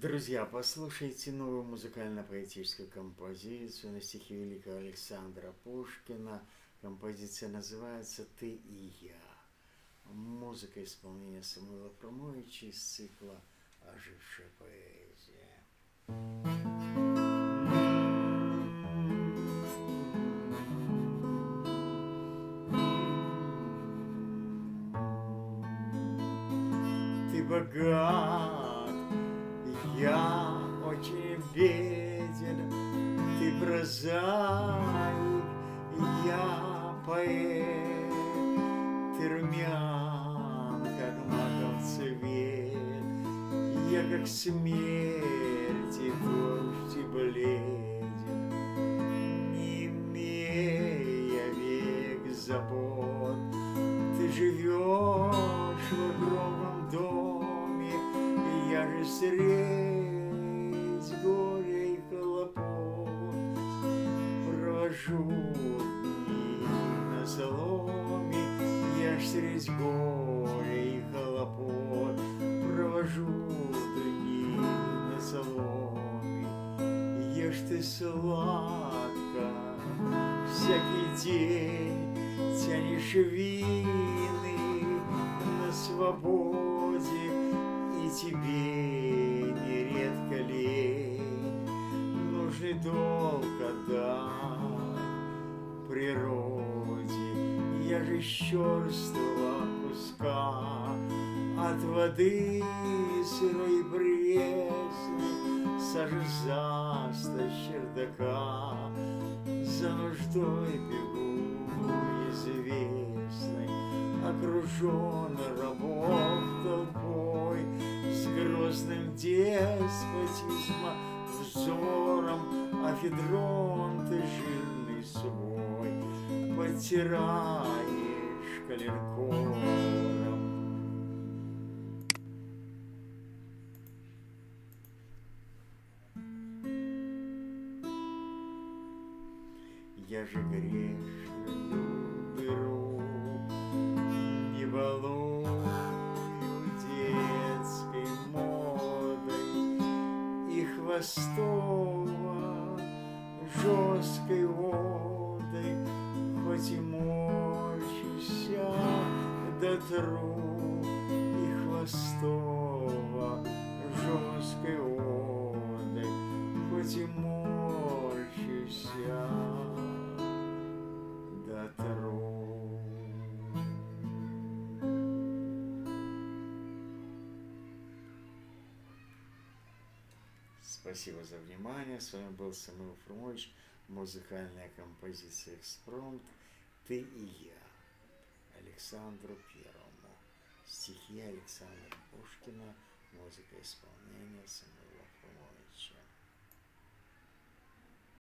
Друзья, послушайте новую музыкально-поэтическую композицию на стихи великого Александра Пушкина. Композиция называется «Ты и я». Музыка исполнения Самуила Промовича из цикла «Ожившая поэзия». Ты богат, я очень беден, ты прозаик, я поэт, ты румян, как маков цвет, я как смерть и дождь и бледен, не имея век забот, ты живешь в огромном доме, я же средь средь горя и хлопот провожу дни на соломе, ешь ты сладко всякий день тянешь вины на свободе, и тебе нередко лень нужный долг отдать природе. Я же черствого куска от воды сырой и пресной сажу заста чердака, за нуждой бегу известной, окружен рабов толпой, с грозным деспотизма взором, а ты жирный свой потираешь коленкором. Я же грешную дыру не балую детской модой и хвостово жесткой дотру и хвостово жесткой водой, хоть и морщусь, дотру. Спасибо за внимание. С вами был Самуил Фрумович. Музыкальная композиция «Экспромт». Ты и я. Александру Первому. Стихи Александра Пушкина. Музыка исполнения Самуила Фрумовича.